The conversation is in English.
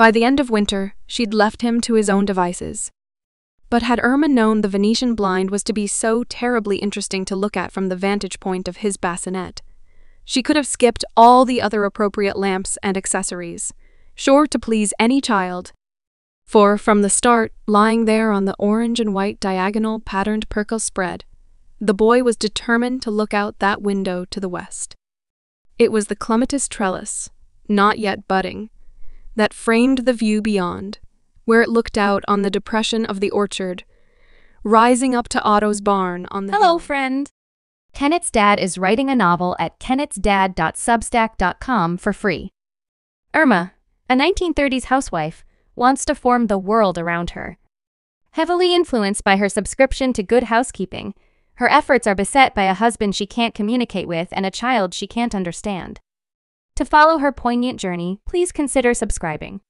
By the end of winter, she'd left him to his own devices. But had Erma known the Venetian blind was to be so terribly interesting to look at from the vantage point of his bassinet, she could have skipped all the other appropriate lamps and accessories, sure to please any child. For, from the start, lying there on the orange and white diagonal patterned percale spread, the boy was determined to look out that window to the west. It was the clematis trellis, not yet budding, that framed the view beyond, where it looked out on the depression of the orchard, rising up to Otto's barn on the Hello, hill. friend. Kennet's dad is writing a novel at kennetsdad.substack.com for free. Erma, a 1930s housewife, wants to form the world around her. Heavily influenced by her subscription to Good Housekeeping, her efforts are beset by a husband she can't communicate with and a child she can't understand. To follow her poignant journey, please consider subscribing.